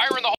fire in the hole.